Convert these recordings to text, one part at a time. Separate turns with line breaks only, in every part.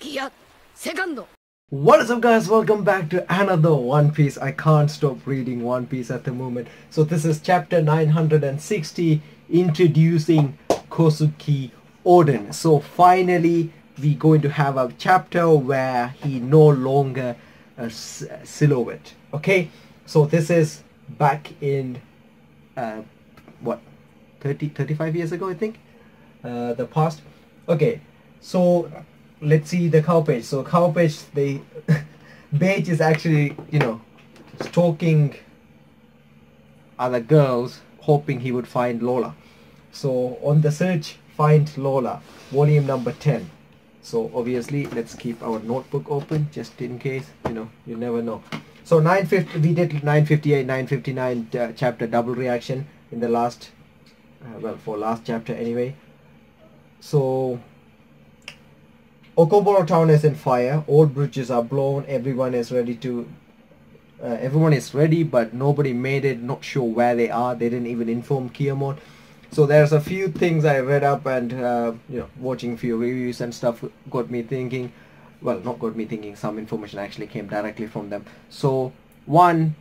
Kia Segundo.
What is up guys, welcome back to another One Piece. I can't stop reading One Piece at the moment. So this is chapter 960, introducing Kozuki Oden. So finally, we're going to have a chapter where he no longer a silhouette. Okay, so this is back in, uh, what, 30, 35 years ago I think? Uh, the past. Okay, so let's see the cow page. So cow page, they Bege is actually you know stalking other girls, hoping he would find Lola. So on the search, find Lola, volume number ten. So obviously, let's keep our notebook open just in case. You know, you never know. So 950, we did 958, 959 uh, chapter double reaction in the last, uh, well, for last chapter anyway. So Okobore town is in fire. All bridges are blown. Everyone is ready to. Uh, everyone is ready, but nobody made it. Not sure where they are. They didn't even inform Kin'emon. So there's a few things I read up and uh, you know watching few reviews and stuff got me thinking. Well, not got me thinking. Some information actually came directly from them. So one,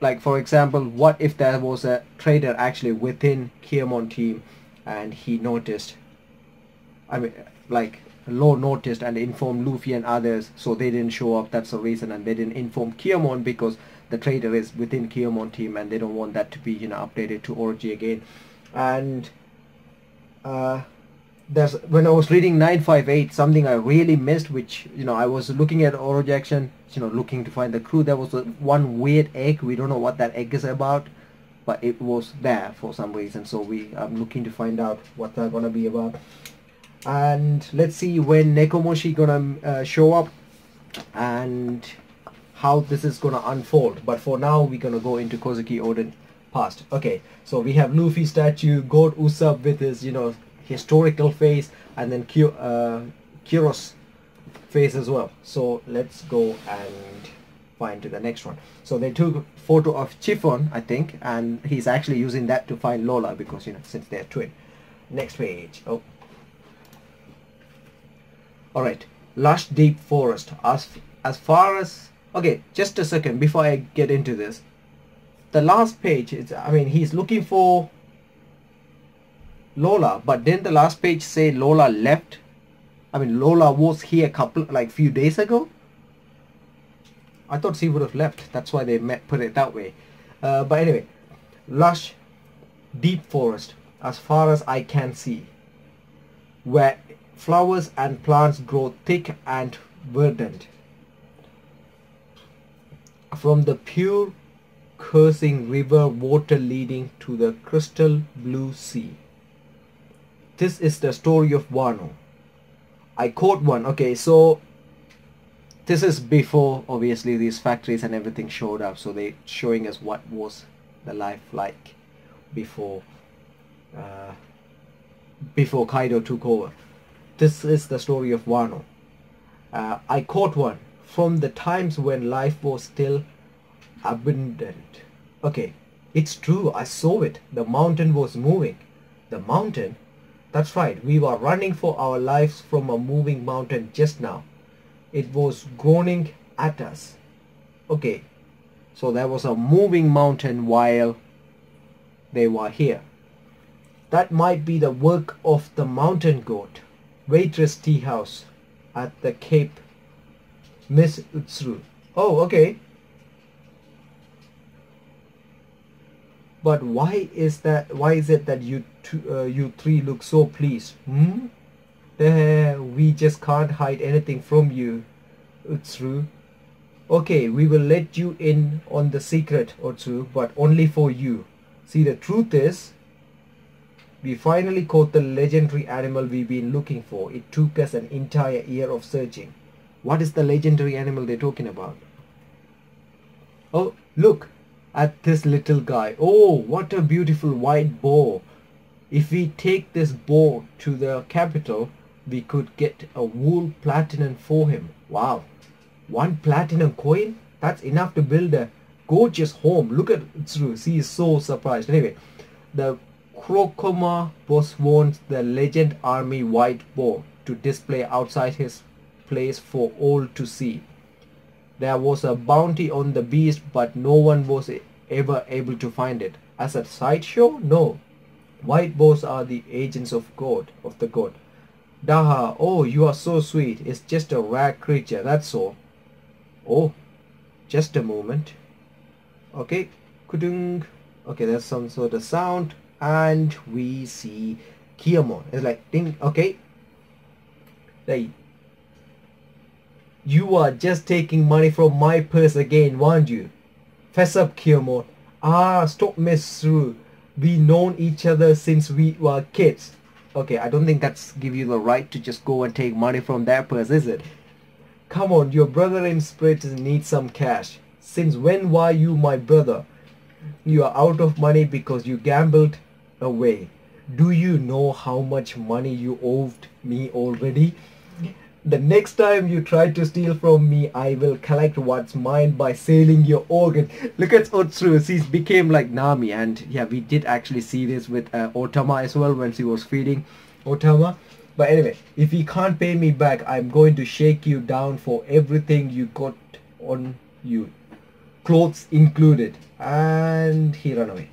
like for example, what if there was a trader actually within Kin'emon team, and he noticed. I mean, like Law noticed and informed Luffy and others, so they didn't show up. That's the reason, and they didn't inform Kin'emon because the trader is within Kin'emon team, and they don't want that to be you know updated to Orochi again. And uh, there's when I was reading 958, something I really missed, which you know I was looking at Orochi action, you know, looking to find the crew. There was a, one weird egg. We don't know what that egg is about, but it was there for some reason. So we I'm looking to find out what they're gonna be about and let's see when Nekomamushi gonna uh, show up and how this is gonna unfold. But for now we're gonna go into Kozuki Oden past. Okay so we have Luffy statue God Usopp with his you know historical face and then Ky- uh, face as well. So let's go and find to the next one. So they took photo of Chiffon I think and he's actually using that to find Lola because you know since they're twin. Next page. Oh all right. Lush deep forest. As as far as okay just a second before i get into this. The last page is i mean he's looking for lola but didn't the last page say lola left. I mean lola was here a couple like few days ago. I thought she would have left. That's why they met, put it that way. Uh, but anyway lush deep forest. As far as i can see where flowers and plants grow thick and verdant. From the pure coursing river water leading to the crystal blue sea. This is the story of Wano. I quote one. Okay, so this is before obviously these factories and everything showed up. So they showing us what was the life like before uh, before Kaido took over this is the story of Wano. Uh, I caught one from the times when life was still abundant. Okay, it's true, I saw it. The mountain was moving. The mountain? That's right, we were running for our lives from a moving mountain just now. It was groaning at us. Okay, so there was a moving mountain while they were here. That might be the work of the mountain god waitress tea house at the Cape Miss Otsuru. Oh, okay. But why is that? Why is it that you two, uh, you three look so pleased? Hmm. Uh, we just can't hide anything from you, Otsuru. Okay, we will let you in on the secret, Otsuru, but only for you. See, the truth is, we finally caught the legendary animal we've been looking for. It took us an entire year of searching. What is the legendary animal they're talking about? Oh, look at this little guy. Oh, what a beautiful white boar. If we take this boar to the capital, we could get a wool platinum for him. Wow. One platinum coin? That's enough to build a gorgeous home. Look at Tsuru. She is so surprised. Anyway, the Kurokoma wants the Legend Army White boar to display outside his place for all to see. There was a bounty on the beast, but no one was ever able to find it. As a sideshow? No. White boars are the agents of God, of the God. Daha, oh, you are so sweet. It's just a rare creature, that's all. Oh, just a moment. Okay, kudung. Okay, there's some sort of sound, and we see Kin'emon. It's like ding. Okay, hey, you are just taking money from my purse again, weren't you? Fess up, Kin'emon. Ah, stop, Sue. We known each other since we were kids. Okay, I don't think that's give you the right to just go and take money from that purse, is it? Come on, your brother in spirit needs some cash. Since when were you my brother? You are out of money because you gambled away. Do you know how much money you owed me already? The next time you try to steal from me, I will collect what's mine by selling your organ. Look at Otsuru. She became like Nami. And yeah, we did actually see this with uh, Otama as well when she was feeding Otama. But anyway, if you can't pay me back, I'm going to shake you down for everything you got on you. Clothes included. And he ran away.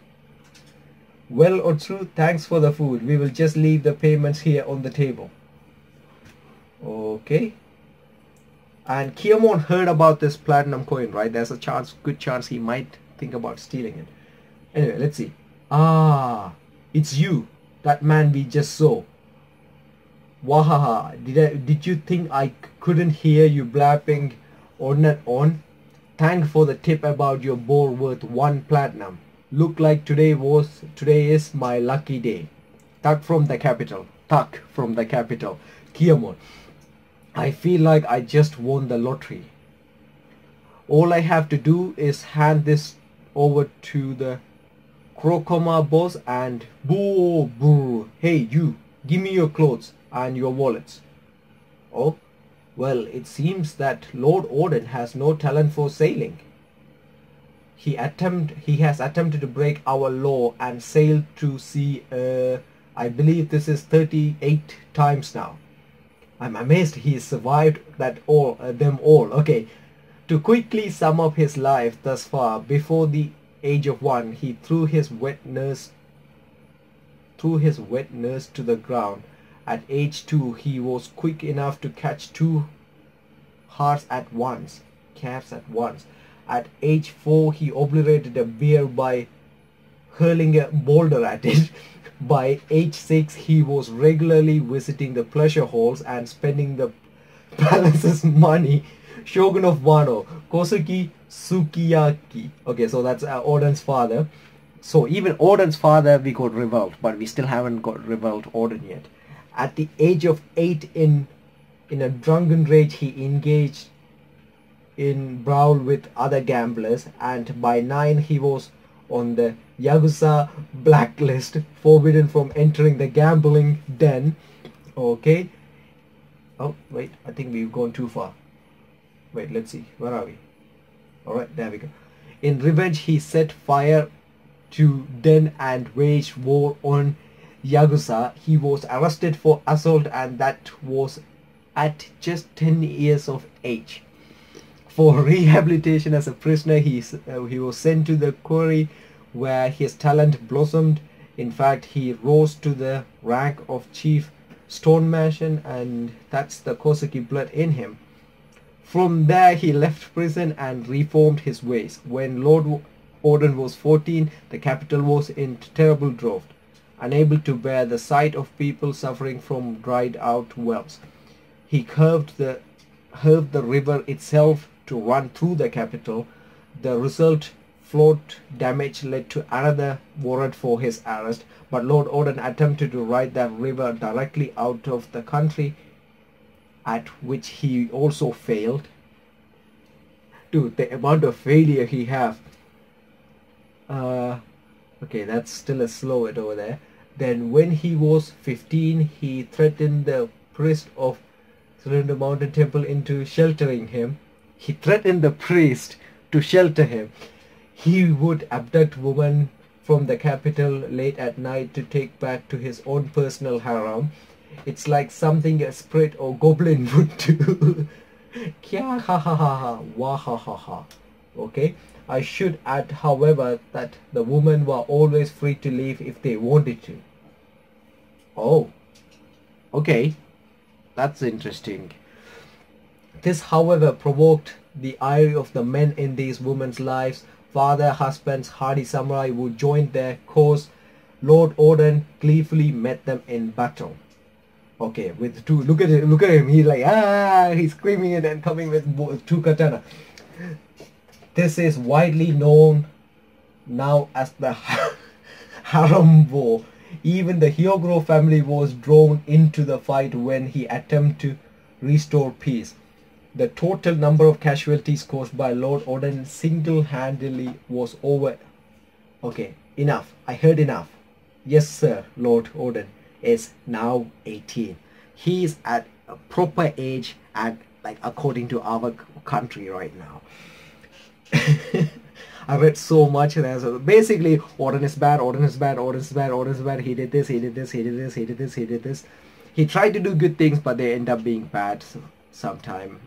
Well, Otsuru, thanks for the food. We will just leave the payments here on the table. Okay. And Kin'emon heard about this platinum coin, right? There's a chance, good chance he might think about stealing it. Anyway, let's see. Ah, it's you, that man we just saw. Wahaha, did I, did you think I couldn't hear you blabbing on and on? Thank for the tip about your bowl worth one platinum. Look like today was, today is my lucky day. Tuck from the capital. Tuck from the capital. Kin'emon. I feel like I just won the lottery. All I have to do is hand this over to the Kurokoma boss and boo boo. Hey you, give me your clothes and your wallets. Oh, well it seems that Lord Oden has no talent for sailing. He attempt he has attempted to break our law and sailed to sea uh, I believe this is 38 times now. I'm amazed he survived that all uh, them all. Okay, to quickly sum up his life thus far, before the age of one, he threw his wet nurse threw his wet nurse to the ground. At age two, he was quick enough to catch two hearts at once, calves at once. At age four, he obliterated a bear by hurling a boulder at it. By age 6, he was regularly visiting the pleasure halls and spending the palace's money. Shogun of Wano, Kozuki Sukiyaki. Okay, so that's uh, Oden's father. So even Oden's father, we got revolt, but we still haven't got revolt Oden yet. At the age of 8 in in a drunken rage, he engaged in brawl with other gamblers and by 9 he was on the Yakuza blacklist, forbidden from entering the gambling den. Okay. Oh, wait, I think we've gone too far. Wait, let's see. Where are we? Alright, there we go. In revenge, he set fire to Den and waged war on Yakuza. He was arrested for assault and that was at just 10 years of age. For rehabilitation as a prisoner, he, uh, he was sent to the quarry where his talent blossomed. In fact, he rose to the rank of chief stonemason and that's the Kozuki blood in him. From there, he left prison and reformed his ways. When Lord Oden was 14, the capital was in terrible drought, unable to bear the sight of people suffering from dried out wells. He curved the, curved the river itself to run through the capital. The result flood damage led to another warrant for his arrest, but Lord Oden attempted to ride that river directly out of the country, at which he also failed. Dude, the amount of failure he have. Uh, okay, that's still a slow it over there. Then when he was 15, he threatened the priest of Surrender Mountain Temple into sheltering him. He threatened the priest to shelter him he would abduct women from the capital late at night to take back to his own personal harem. It's like something a spirit or goblin would do. Kya ha ha ha ha, wah ha ha ha. Okay. I should add, however, that the women were always free to leave if they wanted to. Oh. Okay. That's interesting. This, however, provoked the ire of the men in these women's lives. Father, husbands, hardy samurai who joined their cause. Lord Oden gleefully met them in battle. Okay, with two. Look at him. Look at him. He's like ah. He's screaming and then coming with two katana. This is widely known now as the Harem War. Even the Hyogoro family was drawn into the fight when he attempted to restore peace. The total number of casualties caused by Lord Oden single-handedly was over. Okay, enough. I heard enough. Yes, sir, Lord Oden is now 18. He is at a proper age and like according to our country right now. I read so much there. So basically, Oden is bad, Oden is bad, Oden is bad, Oden is bad. He did this, he did this, he did this, he did this, he did this. He tried to do good things, but they end up being bad sometime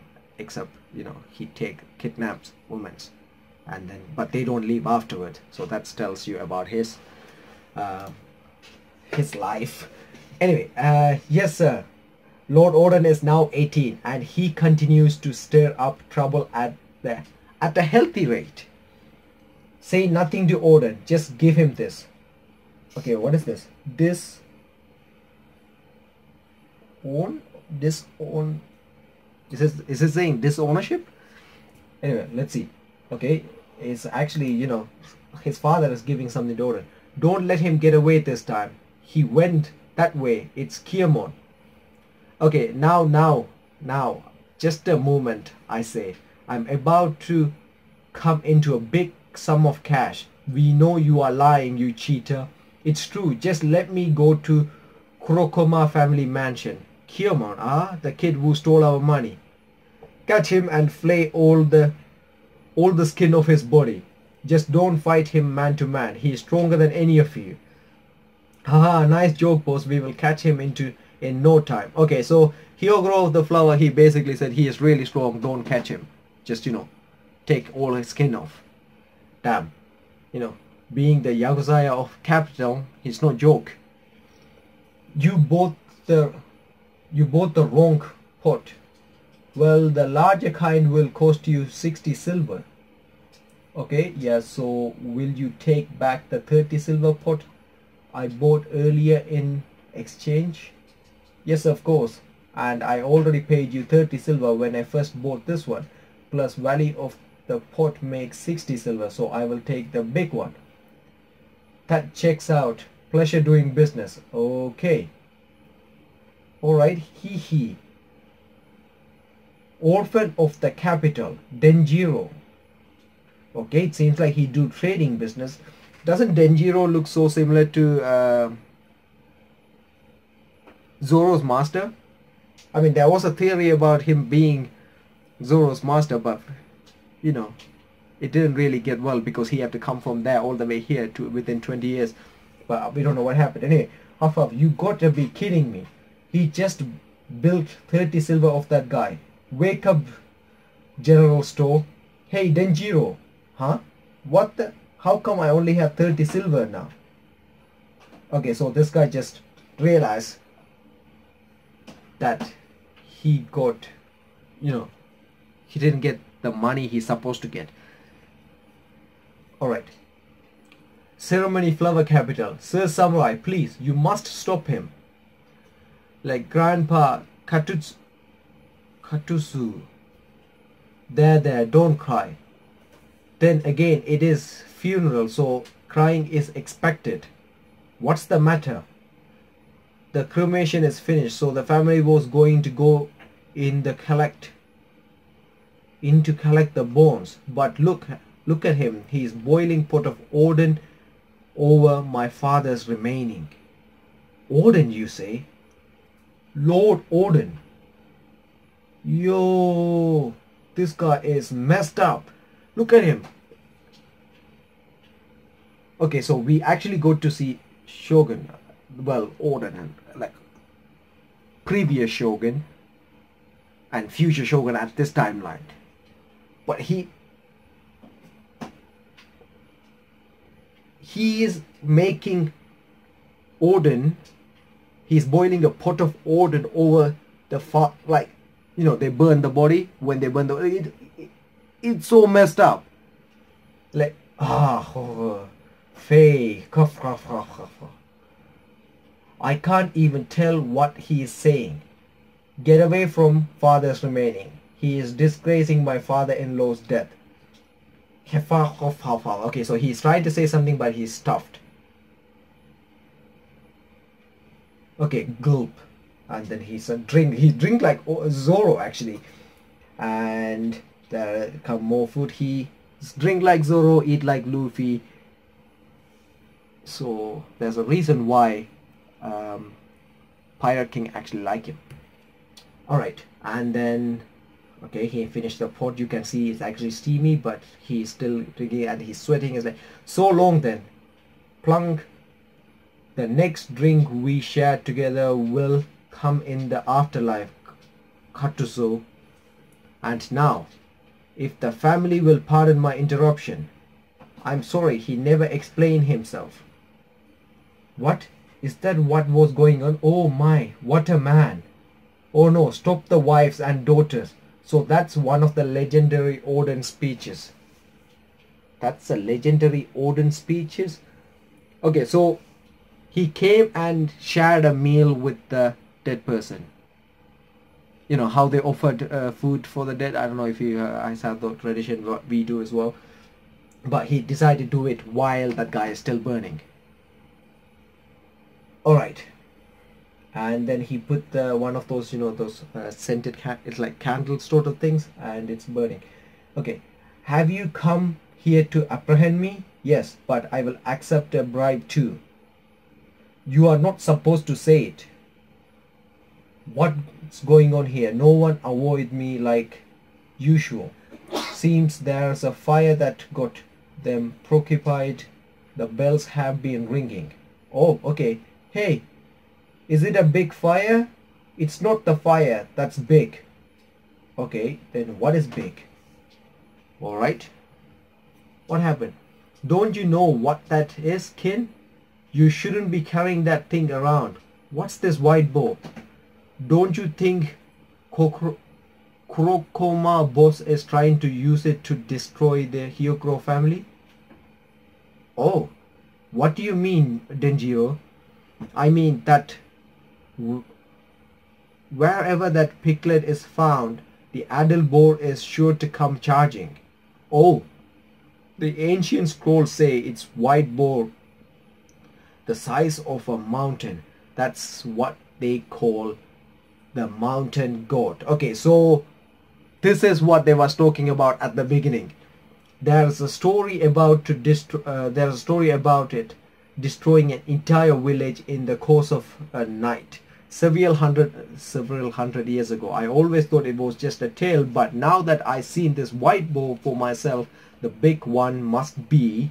except you know he take kidnaps women and then but they don't leave afterward. So that tells you about his uh, his life. Anyway uh, yes sir. Lord oden is now 18 and he continues to stir up trouble at the at a healthy rate. Say nothing to oden. Just give him this. Okay what is this? This own this own is this is this saying disownership? Anyway, let's see. Okay, it's actually you know his father is giving something to Oden. Don't let him get away this time. He went that way. It's Kin'emon. Okay, now, now, now, just a moment, I say. I'm about to come into a big sum of cash. We know you are lying, you cheater. It's true. Just let me go to Kurokoma family mansion. Kin'emon, ah, the kid who stole our money catch him and flay all the all the skin of his body. Just don't fight him man to man. He is stronger than any of you. Haha, nice joke, boss. We will catch him into in no time. Okay, so Hyogoro of the flower, he basically said he is really strong. Don't catch him. Just, you know, take all his skin off. Damn. You know, being the Yakuza of capital, he's no joke. You bought the you bought the wrong pot. Well, the larger kind will cost you 60 silver. Okay, yeah, so will you take back the 30 silver pot I bought earlier in exchange? Yes, of course. And I already paid you 30 silver when I first bought this one. Plus value of the pot makes 60 silver, so I will take the big one. That checks out. Pleasure doing business. Okay. Alright, hee hee. Orphan of the Capital, Denjiro. Okay, it seems like he do trading business. Doesn't Denjiro look so similar to uh, Zoro's master? I mean, there was a theory about him being Zoro's master, but you know, it didn't really get well because he had to come from there all the way here to within 20 years. But we don't know what happened. Anyway, Huff you got to be kidding me. He just built 30 silver of that guy. Wake up, general store. Hey, Denjiro. Huh? What the? How come I only have 30 silver now? Okay, so this guy just realized that he got, you know, he didn't get the money he's supposed to get. Alright. Ceremony Flower Capital. Sir Samurai, please, you must stop him. Like Grandpa Katutsu, Katusu. There, there, don't cry. Then again, it is funeral, so crying is expected. What's the matter? The cremation is finished, so the family was going to go in the collect in to collect the bones. But look, look at him. He is boiling pot of Oden over my father's remaining. Oden, you say? Lord Oden. Yo, this guy is messed up. Look at him. Okay, so we actually go to see Shogun, well, Oden, and like previous shogun and future shogun at this timeline. But he he is making Oden he's boiling a pot of Oden over the fire like you know they burn the body. When they burn the it, it, it's so messed up. Like ah oh, cough cough cough cough I can't even tell what he is saying. Get away from father's remaining. He is disgracing my father-in-law's death. Okay so he's trying to say something but he's stuffed. Okay gulp and then he said drink he drink like Zoro actually. And there come more food he drink like Zoro eat like Luffy. So there's a reason why um, Pirate King actually like him. Alright and then okay he finished the pot you can see it's actually steamy but he's still drinking and he's sweating. Is like so long then. Plunk. The next drink we share together will come in the afterlife Katsuzo and now if the family will pardon my interruption I'm sorry he never explained himself. What? Is that what was going on? Oh my what a man. Oh no stop the wives and daughters. So that's one of the legendary Oden speeches. That's a legendary Oden speeches? Okay so he came and shared a meal with the dead person. You know how they offered uh, food for the dead. I don't know if you uh, guys have the tradition what we do as well, but he decided to do it while that guy is still burning. All right, and then he put the, one of those you know those uh, scented cat. It's like candles sort of things, and it's burning. Okay, have you come here to apprehend me? Yes, but I will accept a bribe too you are not supposed to say it what's going on here? No one avoid me like usual. Seems there's a fire that got them preoccupied. The bells have been ringing. Oh okay. Hey is it a big fire? It's not the fire that's big. Okay then what is big? All right. What happened? Don't you know what that is kin? You shouldn't be carrying that thing around. What's this white bow? Don't you think Kurokoma boss is trying to use it to destroy the Hyogoro family? Oh, what do you mean, Denjiro? I mean that wherever that piglet is found, the Adil boar is sure to come charging. Oh, the ancient scrolls say it's white boar the size of a mountain. That's what they call the mountain god. Okay, so this is what they was talking about at the beginning. There's a story about to destroy. Uh, there's a story about it destroying an entire village in the course of a night several hundred several hundred years ago i always thought it was just a tale but now that i seen this white bow for myself the big one must be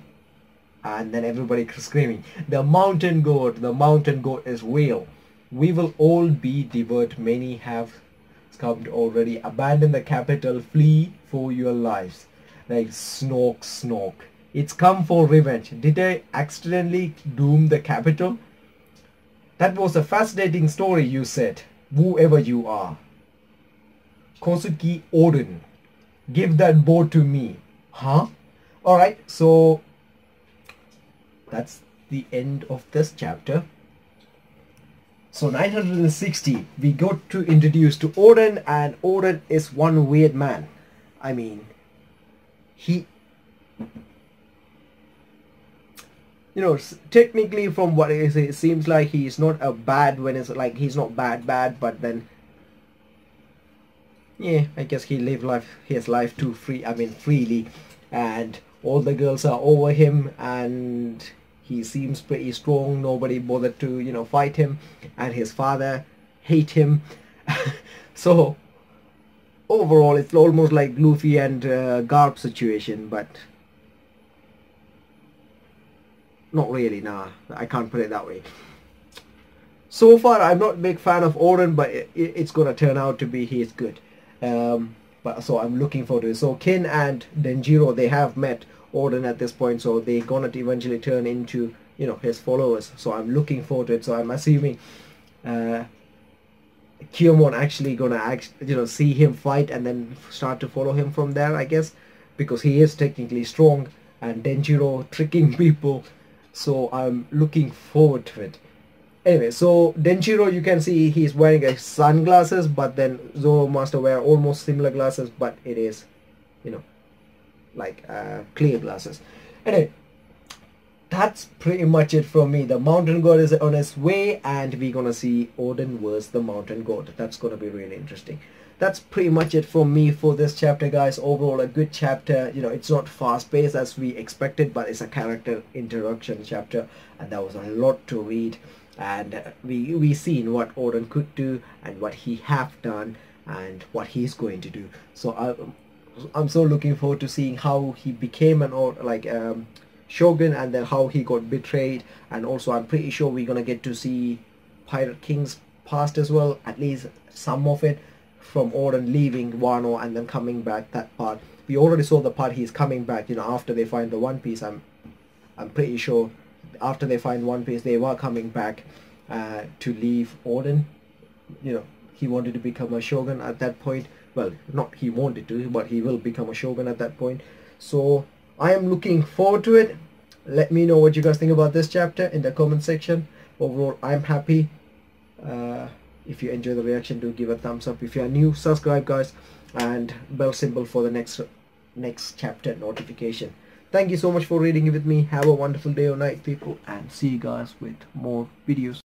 and then everybody screaming the mountain god the mountain god is real we will all be devoured many have succumbed already. Abandon the capital. Flee for your lives. Like snork snork. It's come for revenge. Did i accidentally doom the capital? That was a fascinating story you said. Whoever you are. Kozuki Oden, give that board to me. Huh? All right so that's the end of this chapter so 960 we got to introduce to Oden and Oden is one weird man. I mean he you know technically from what it, is, it seems like he's not a bad when it's like he's not bad bad but then yeah I guess he live life his life too free I mean freely. And all the girls are over him and he seems pretty strong. Nobody bothered to you know fight him. And his father hate him. So overall it's almost like Luffy and uh, Garp situation but not really nah. I can't put it that way. So far I'm not a big fan of Oden, but it, it's gonna turn out to be he is good. Um, but so I'm looking forward to it. So Kin and Denjiro they have met Oden at this point, so they're gonna eventually turn into you know his followers. So I'm looking forward to it. So I'm assuming uh, Kin'emon actually gonna act, you know see him fight and then start to follow him from there, I guess, because he is technically strong and Denjiro tricking people. So I'm looking forward to it. Anyway, so Denjiro, you can see he's wearing a sunglasses, but then Zoro must wear almost similar glasses, but it is, you know, like uh, clear glasses. Anyway, that's pretty much it for me. The mountain god is on its way, and we're gonna see Oden versus the mountain god. That's gonna be really interesting. That's pretty much it for me for this chapter, guys. Overall, a good chapter. You know, it's not fast-paced as we expected, but it's a character introduction chapter, and that was a lot to read and we we seen what Oden could do and what he have done and what he's going to do so I, I'm so looking forward to seeing how he became an or like um, shogun and then how he got betrayed and also I'm pretty sure we're gonna get to see Pirate King's past as well at least some of it from Oden leaving Wano and then coming back that part we already saw the part he's coming back you know after they find the One Piece I'm I'm pretty sure after they find One Piece, they were coming back uh, to leave Oden. You know, he wanted to become a shogun at that point. Well, not he wanted to, but he will become a shogun at that point. So I am looking forward to it. Let me know what you guys think about this chapter in the comment section. Overall, I'm happy. Uh, if you enjoy the reaction, do give a thumbs up. If you are new, subscribe, guys, and bell symbol for the next next chapter notification. Thank you so much for reading with me. Have a wonderful day or night, people, and see you guys with more videos.